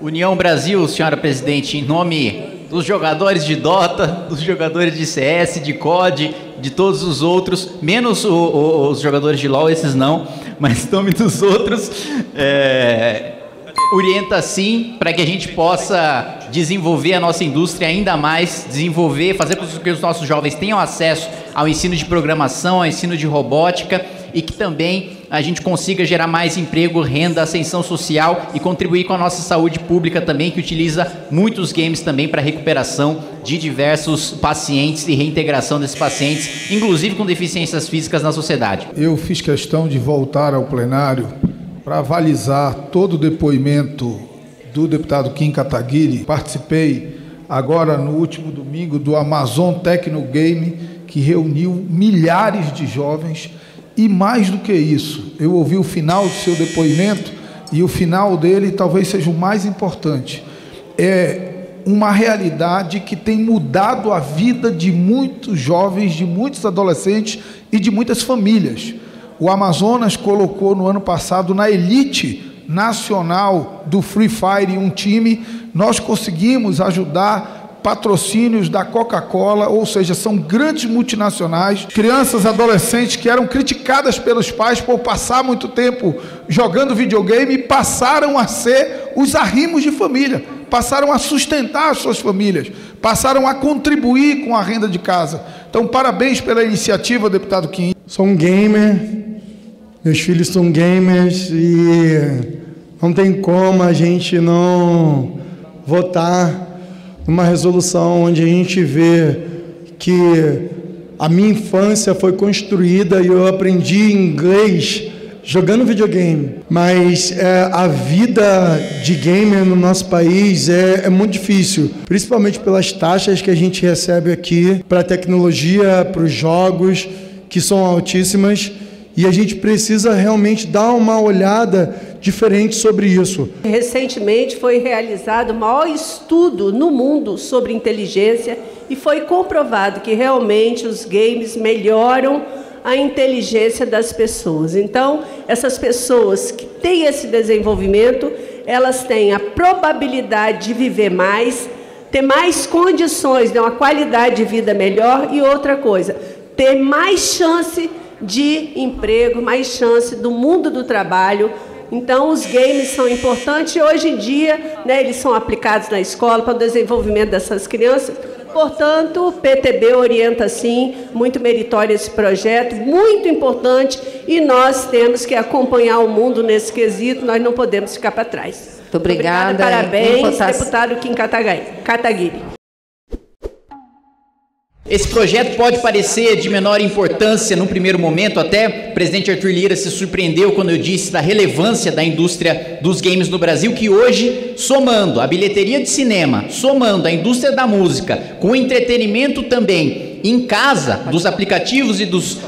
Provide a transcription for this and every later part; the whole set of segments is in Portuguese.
União Brasil, senhora presidente, em nome dos jogadores de Dota, dos jogadores de CS, de COD, de todos os outros, menos o, o, os jogadores de LoL, esses não, mas em nome dos outros, é, orienta sim para que a gente possa desenvolver a nossa indústria ainda mais, desenvolver, fazer com que os nossos jovens tenham acesso ao ensino de programação, ao ensino de robótica e que também a gente consiga gerar mais emprego, renda, ascensão social e contribuir com a nossa saúde pública também, que utiliza muitos games também para recuperação de diversos pacientes e reintegração desses pacientes, inclusive com deficiências físicas na sociedade. Eu fiz questão de voltar ao plenário para avalizar todo o depoimento do deputado Kim Kataguiri. Participei agora no último domingo do Amazon Tecno Game, que reuniu milhares de jovens e mais do que isso, eu ouvi o final do seu depoimento e o final dele talvez seja o mais importante. É uma realidade que tem mudado a vida de muitos jovens, de muitos adolescentes e de muitas famílias. O Amazonas colocou no ano passado na elite nacional do Free Fire um time, nós conseguimos ajudar patrocínios da Coca-Cola, ou seja, são grandes multinacionais, crianças, adolescentes que eram criticadas pelos pais por passar muito tempo jogando videogame passaram a ser os arrimos de família, passaram a sustentar as suas famílias, passaram a contribuir com a renda de casa. Então, parabéns pela iniciativa, deputado Kim. Sou um gamer, meus filhos são gamers e não tem como a gente não votar uma resolução onde a gente vê que a minha infância foi construída e eu aprendi inglês jogando videogame, mas é, a vida de gamer no nosso país é, é, muito difícil, principalmente pelas taxas que a gente recebe aqui para a tecnologia, para os jogos, que são altíssimas, e a gente precisa realmente dar uma olhada diferente sobre isso. Recentemente foi realizado o maior estudo no mundo sobre inteligência e foi comprovado que realmente os games melhoram a inteligência das pessoas. Então, essas pessoas que têm esse desenvolvimento, elas têm a probabilidade de viver mais, ter mais condições, de uma qualidade de vida melhor e outra coisa, ter mais chance de emprego, mais chance do mundo do trabalho, então, os games são importantes e hoje em dia né, eles são aplicados na escola para o desenvolvimento dessas crianças. Portanto, o PTB orienta sim, muito meritório esse projeto, muito importante, e nós temos que acompanhar o mundo nesse quesito, nós não podemos ficar para trás. Muito obrigada. obrigada parabéns, deputado Kim Kataguiri. Esse projeto pode parecer de menor importância no primeiro momento, até o presidente Arthur Lira se surpreendeu quando eu disse da relevância da indústria dos games no Brasil, que hoje, somando a bilheteria de cinema, somando a indústria da música, com o entretenimento também em casa, dos aplicativos e dos uh,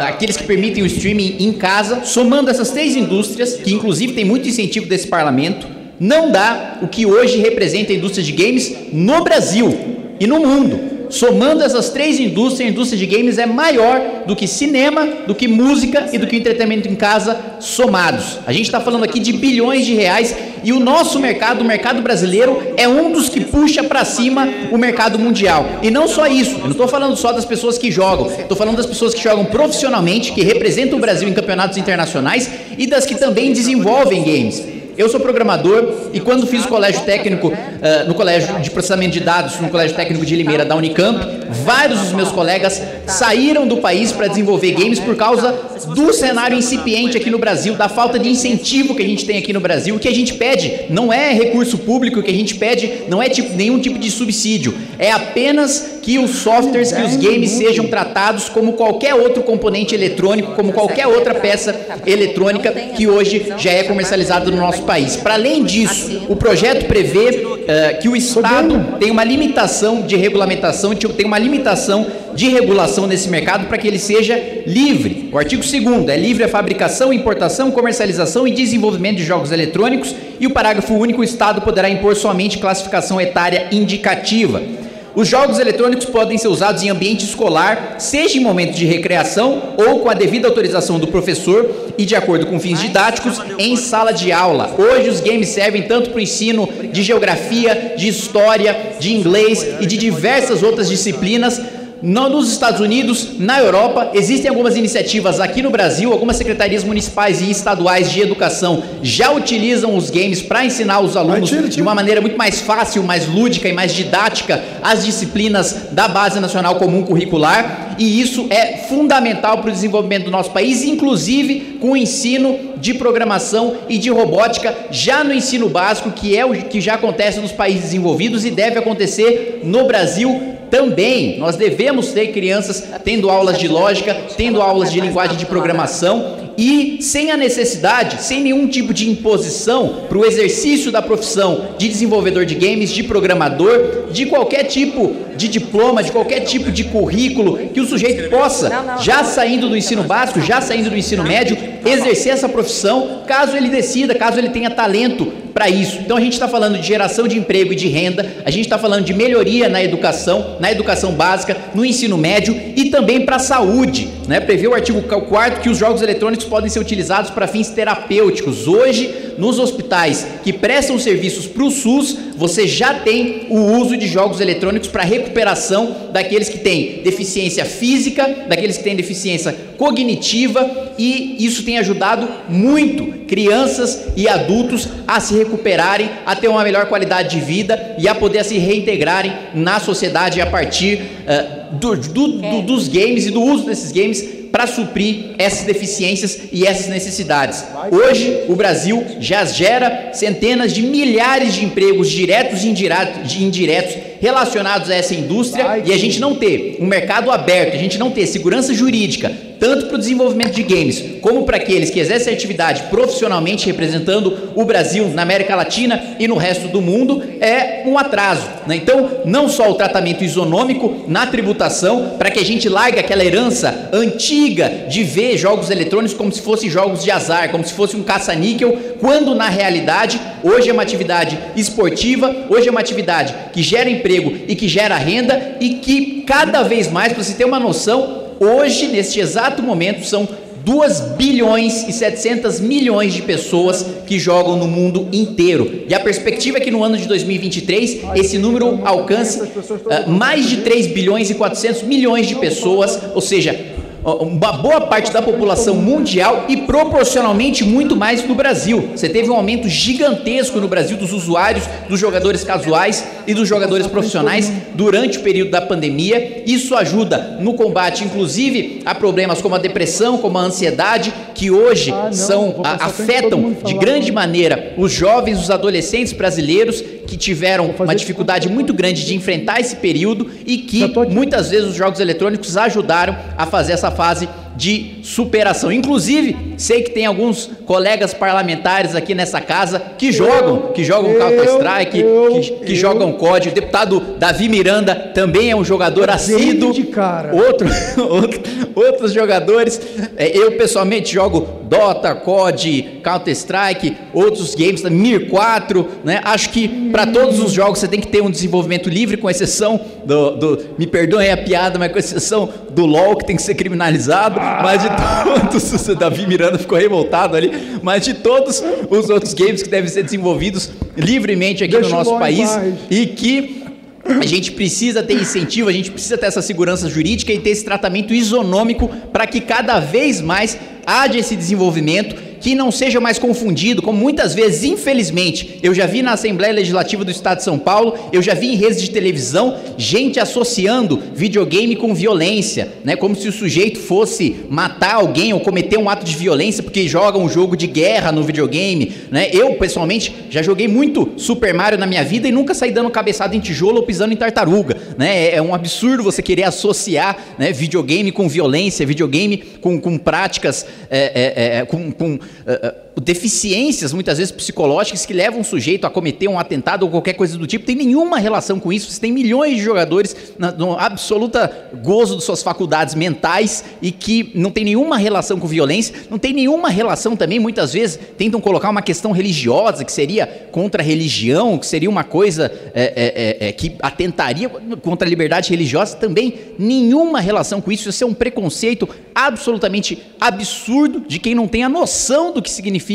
aqueles que permitem o streaming em casa, somando essas três indústrias, que inclusive tem muito incentivo desse parlamento, não dá o que hoje representa a indústria de games no Brasil e no mundo. Somando essas três indústrias, a indústria de games é maior do que cinema, do que música e do que entretenimento em casa somados. A gente está falando aqui de bilhões de reais e o nosso mercado, o mercado brasileiro, é um dos que puxa para cima o mercado mundial. E não só isso, eu não estou falando só das pessoas que jogam, estou falando das pessoas que jogam profissionalmente, que representam o Brasil em campeonatos internacionais e das que também desenvolvem games. Eu sou programador e quando fiz o colégio técnico, uh, no colégio de processamento de dados, no colégio técnico de Limeira da Unicamp, vários dos meus colegas saíram do país para desenvolver games por causa do cenário incipiente aqui no Brasil, da falta de incentivo que a gente tem aqui no Brasil. O que a gente pede não é recurso público, o que a gente pede não é tipo, nenhum tipo de subsídio, é apenas que os softwares, que os games sejam tratados como qualquer outro componente eletrônico, como qualquer outra peça eletrônica que hoje já é comercializada no nosso país. Para além disso, o projeto prevê uh, que o Estado tem uma limitação de regulamentação, tem uma limitação de regulação nesse mercado para que ele seja livre. O artigo 2 é livre a fabricação, importação, comercialização e desenvolvimento de jogos eletrônicos e o parágrafo único, o Estado poderá impor somente classificação etária indicativa. Os jogos eletrônicos podem ser usados em ambiente escolar, seja em momento de recreação ou com a devida autorização do professor e de acordo com fins didáticos em sala de aula. Hoje os games servem tanto para o ensino de geografia, de história, de inglês e de diversas outras disciplinas nos Estados Unidos, na Europa, existem algumas iniciativas aqui no Brasil, algumas secretarias municipais e estaduais de educação já utilizam os games para ensinar os alunos de uma maneira muito mais fácil, mais lúdica e mais didática as disciplinas da Base Nacional Comum Curricular, e isso é fundamental para o desenvolvimento do nosso país, inclusive com o ensino de programação e de robótica já no ensino básico, que é o que já acontece nos países desenvolvidos e deve acontecer no Brasil também nós devemos ter crianças tendo aulas de lógica, tendo aulas de linguagem de programação e sem a necessidade, sem nenhum tipo de imposição para o exercício da profissão de desenvolvedor de games, de programador, de qualquer tipo de diploma, de qualquer tipo de currículo que o sujeito possa, já saindo do ensino básico, já saindo do ensino médio, exercer essa profissão, caso ele decida, caso ele tenha talento para isso. Então a gente está falando de geração de emprego e de renda, a gente está falando de melhoria na educação, na educação básica, no ensino médio e também para a saúde. Né? Prevê o artigo 4 que os jogos eletrônicos podem ser utilizados para fins terapêuticos. Hoje, nos hospitais que prestam serviços para o SUS, você já tem o uso de jogos eletrônicos para recuperação daqueles que têm deficiência física, daqueles que têm deficiência cognitiva e isso tem ajudado muito crianças e adultos a se recuperarem, a ter uma melhor qualidade de vida e a poder se reintegrarem na sociedade a partir uh, do, do, do, dos games e do uso desses games para suprir essas deficiências e essas necessidades. Hoje, o Brasil já gera centenas de milhares de empregos diretos e indiretos relacionados a essa indústria e a gente não ter um mercado aberto, a gente não ter segurança jurídica, tanto para o desenvolvimento de games, como para aqueles que exercem atividade profissionalmente representando o Brasil na América Latina e no resto do mundo, é um atraso. Né? Então, não só o tratamento isonômico na tributação, para que a gente largue aquela herança antiga de ver jogos eletrônicos como se fossem jogos de azar, como se fosse um caça-níquel, quando na realidade hoje é uma atividade esportiva, hoje é uma atividade que gera emprego e que gera renda e que cada vez mais, para você ter uma noção, Hoje, neste exato momento, são 2 bilhões e 700 milhões de pessoas que jogam no mundo inteiro. E a perspectiva é que no ano de 2023 esse número alcance uh, mais de 3 bilhões e 400 milhões de pessoas, ou seja, uma boa parte da população mundial e proporcionalmente muito mais no Brasil. Você teve um aumento gigantesco no Brasil dos usuários, dos jogadores casuais e dos jogadores profissionais durante o período da pandemia. Isso ajuda no combate, inclusive, a problemas como a depressão, como a ansiedade, que hoje ah, são a, afetam de grande maneira os jovens, os adolescentes brasileiros que tiveram uma dificuldade muito grande de enfrentar esse período e que muitas vezes os jogos eletrônicos ajudaram a fazer essa fase de superação. Inclusive, sei que tem alguns colegas parlamentares aqui nessa casa que jogam, que jogam Counter-Strike, que, que eu, jogam COD. O deputado Davi Miranda também é um jogador assíduo. De cara. Outro, outro, outros jogadores. É, eu pessoalmente jogo Dota, COD, Counter-Strike, outros games, Mir 4, né? Acho que para todos os jogos você tem que ter um desenvolvimento livre, com exceção do, do me perdoem a piada, mas com exceção do LoL que tem que ser criminalizado mas de todos, o Davi Miranda ficou revoltado ali, mas de todos os outros games que devem ser desenvolvidos livremente aqui Deixa no nosso país e que a gente precisa ter incentivo, a gente precisa ter essa segurança jurídica e ter esse tratamento isonômico para que cada vez mais haja esse desenvolvimento que não seja mais confundido, como muitas vezes, infelizmente, eu já vi na Assembleia Legislativa do Estado de São Paulo, eu já vi em redes de televisão, gente associando videogame com violência, né? Como se o sujeito fosse matar alguém ou cometer um ato de violência porque joga um jogo de guerra no videogame, né? Eu, pessoalmente, já joguei muito Super Mario na minha vida e nunca saí dando cabeçada em tijolo ou pisando em tartaruga, né? É, é um absurdo você querer associar né, videogame com violência, videogame com, com práticas, é, é, é com, com Uh, uh, deficiências, muitas vezes psicológicas, que levam o sujeito a cometer um atentado ou qualquer coisa do tipo, tem nenhuma relação com isso. Você tem milhões de jogadores na, no absoluta gozo de suas faculdades mentais e que não tem nenhuma relação com violência, não tem nenhuma relação também, muitas vezes, tentam colocar uma questão religiosa, que seria contra a religião, que seria uma coisa é, é, é, que atentaria contra a liberdade religiosa, também nenhuma relação com isso. Isso é um preconceito absolutamente absurdo de quem não tem a noção do que significa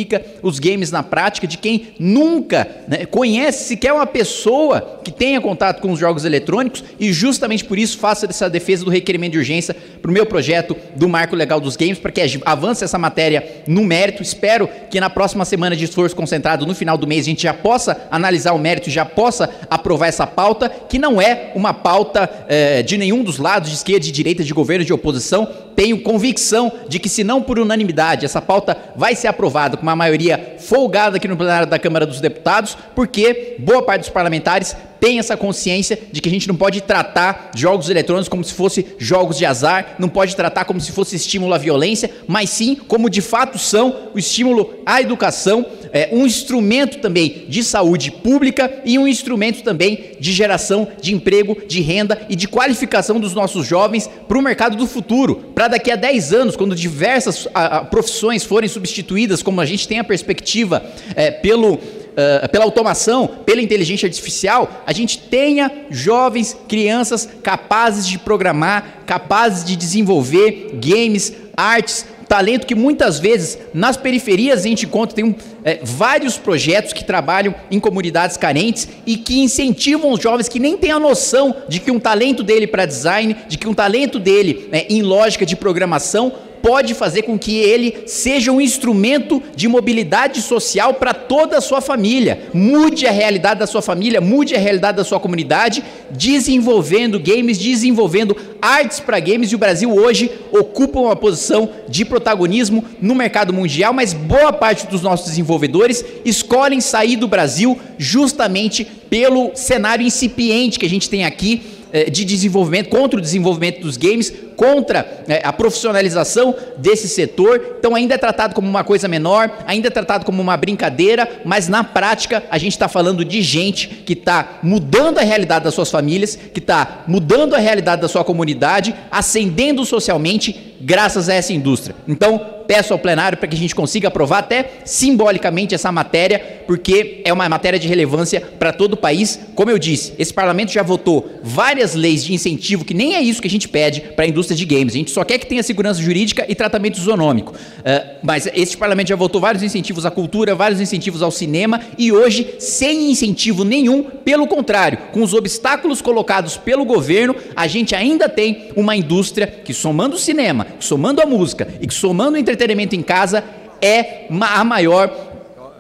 os games na prática, de quem nunca né, conhece sequer uma pessoa que tenha contato com os jogos eletrônicos e justamente por isso faço essa defesa do requerimento de urgência para o meu projeto do Marco Legal dos Games, para que avance essa matéria no mérito. Espero que na próxima semana de esforço concentrado, no final do mês, a gente já possa analisar o mérito e já possa aprovar essa pauta, que não é uma pauta eh, de nenhum dos lados, de esquerda, de direita, de governo, de oposição. Tenho convicção de que, se não por unanimidade, essa pauta vai ser aprovada com uma maioria folgada aqui no plenário da Câmara dos Deputados, porque boa parte dos parlamentares tem essa consciência de que a gente não pode tratar jogos eletrônicos como se fossem jogos de azar, não pode tratar como se fosse estímulo à violência, mas sim como de fato são o estímulo à educação, é, um instrumento também de saúde pública e um instrumento também de geração de emprego, de renda e de qualificação dos nossos jovens para o mercado do futuro, para daqui a 10 anos, quando diversas a, a, profissões forem substituídas, como a gente tem a perspectiva é, pelo uh, pela automação, pela inteligência artificial, a gente tenha jovens, crianças capazes de programar, capazes de desenvolver games, artes, talento que muitas vezes nas periferias a gente encontra, tem um, é, vários projetos que trabalham em comunidades carentes e que incentivam os jovens que nem têm a noção de que um talento dele para design, de que um talento dele é, em lógica de programação pode fazer com que ele seja um instrumento de mobilidade social para toda a sua família. Mude a realidade da sua família, mude a realidade da sua comunidade, desenvolvendo games, desenvolvendo artes para games. E o Brasil hoje ocupa uma posição de protagonismo no mercado mundial, mas boa parte dos nossos desenvolvedores escolhem sair do Brasil justamente pelo cenário incipiente que a gente tem aqui eh, de desenvolvimento, contra o desenvolvimento dos games, contra eh, a profissionalização desse setor. Então ainda é tratado como uma coisa menor, ainda é tratado como uma brincadeira, mas na prática a gente está falando de gente que está mudando a realidade das suas famílias, que está mudando a realidade da sua comunidade, ascendendo socialmente graças a essa indústria. Então peço ao plenário para que a gente consiga aprovar até simbolicamente essa matéria, porque é uma matéria de relevância para todo o país. Como eu disse, esse parlamento já votou várias leis de incentivo, que nem é isso que a gente pede para a indústria de games. A gente só quer que tenha segurança jurídica e tratamento isonômico. Uh, mas esse parlamento já votou vários incentivos à cultura, vários incentivos ao cinema, e hoje, sem incentivo nenhum, pelo contrário, com os obstáculos colocados pelo governo, a gente ainda tem uma indústria que, somando o cinema, somando a música e que somando o entretenimento em casa é a maior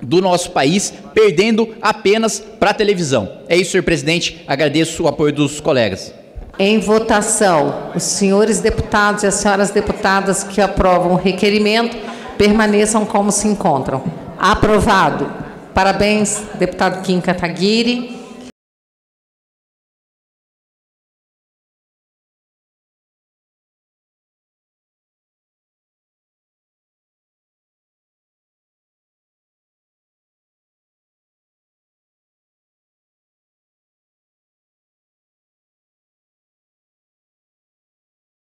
do nosso país, perdendo apenas para a televisão. É isso, senhor presidente. Agradeço o apoio dos colegas. Em votação, os senhores deputados e as senhoras deputadas que aprovam o requerimento permaneçam como se encontram. Aprovado. Parabéns, deputado Kim Kataguiri.